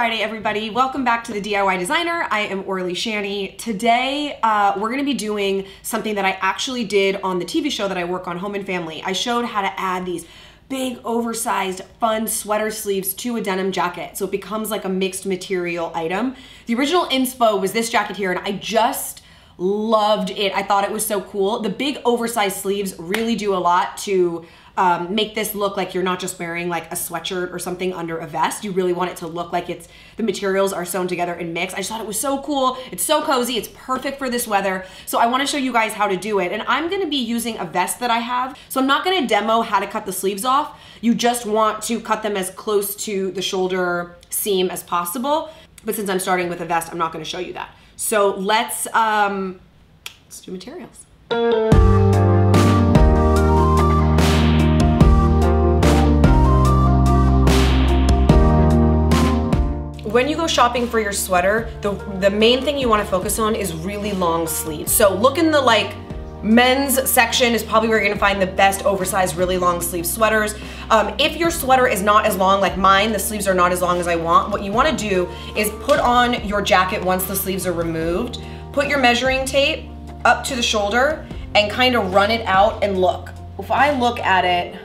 Friday, everybody. Welcome back to the DIY Designer. I am Orly Shani. Today, uh, we're gonna be doing something that I actually did on the TV show that I work on, Home and Family. I showed how to add these big, oversized, fun sweater sleeves to a denim jacket. So it becomes like a mixed material item. The original inspo was this jacket here, and I just loved it. I thought it was so cool. The big oversized sleeves really do a lot to um, make this look like you're not just wearing like a sweatshirt or something under a vest. You really want it to look like it's the materials are sewn together and mixed. I just thought it was so cool. It's so cozy. It's perfect for this weather. So I want to show you guys how to do it. And I'm going to be using a vest that I have. So I'm not going to demo how to cut the sleeves off. You just want to cut them as close to the shoulder seam as possible. But since I'm starting with a vest, I'm not going to show you that. So let's um, let's do materials. when you go shopping for your sweater, the, the main thing you wanna focus on is really long sleeves. So look in the like men's section is probably where you're gonna find the best oversized, really long sleeve sweaters. Um, if your sweater is not as long like mine, the sleeves are not as long as I want, what you wanna do is put on your jacket once the sleeves are removed, put your measuring tape up to the shoulder and kind of run it out and look. If I look at it,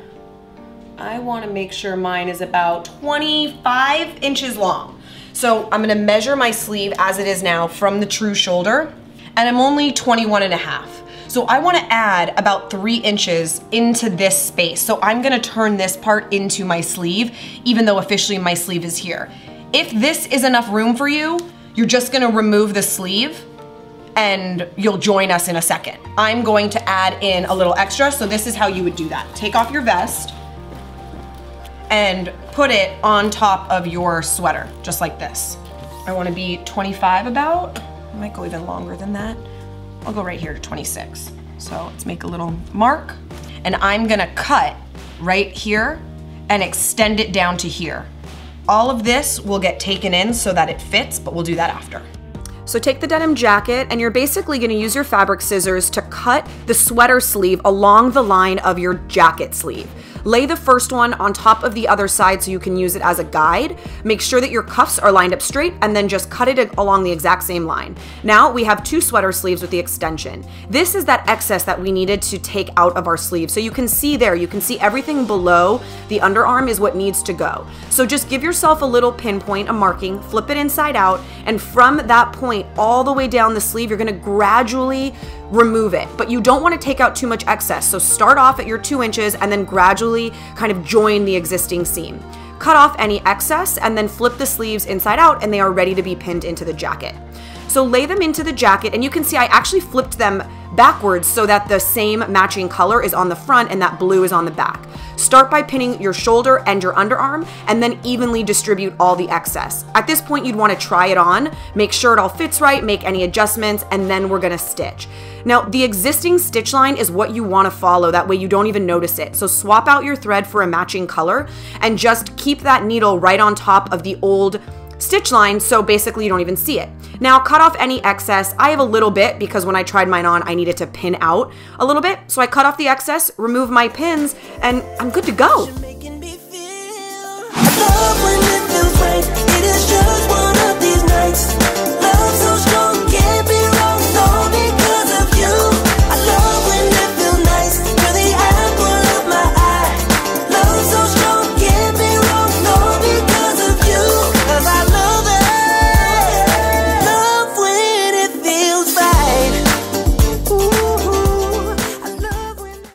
I wanna make sure mine is about 25 inches long. So I'm gonna measure my sleeve as it is now from the true shoulder, and I'm only 21 and a half. So I wanna add about three inches into this space. So I'm gonna turn this part into my sleeve, even though officially my sleeve is here. If this is enough room for you, you're just gonna remove the sleeve and you'll join us in a second. I'm going to add in a little extra, so this is how you would do that. Take off your vest, and put it on top of your sweater, just like this. I wanna be 25 about. I might go even longer than that. I'll go right here to 26. So let's make a little mark. And I'm gonna cut right here and extend it down to here. All of this will get taken in so that it fits, but we'll do that after. So take the denim jacket and you're basically gonna use your fabric scissors to cut the sweater sleeve along the line of your jacket sleeve. Lay the first one on top of the other side so you can use it as a guide. Make sure that your cuffs are lined up straight and then just cut it along the exact same line. Now we have two sweater sleeves with the extension. This is that excess that we needed to take out of our sleeve. So you can see there, you can see everything below the underarm is what needs to go. So just give yourself a little pinpoint, a marking, flip it inside out, and from that point all the way down the sleeve, you're gonna gradually remove it. But you don't wanna take out too much excess. So start off at your two inches and then gradually kind of join the existing seam. Cut off any excess and then flip the sleeves inside out and they are ready to be pinned into the jacket. So lay them into the jacket and you can see I actually flipped them backwards so that the same matching color is on the front and that blue is on the back. Start by pinning your shoulder and your underarm and then evenly distribute all the excess. At this point, you'd wanna try it on, make sure it all fits right, make any adjustments, and then we're gonna stitch. Now, the existing stitch line is what you wanna follow, that way you don't even notice it. So swap out your thread for a matching color and just keep that needle right on top of the old stitch line so basically you don't even see it. Now cut off any excess. I have a little bit because when I tried mine on I needed to pin out a little bit. So I cut off the excess, remove my pins, and I'm good to go.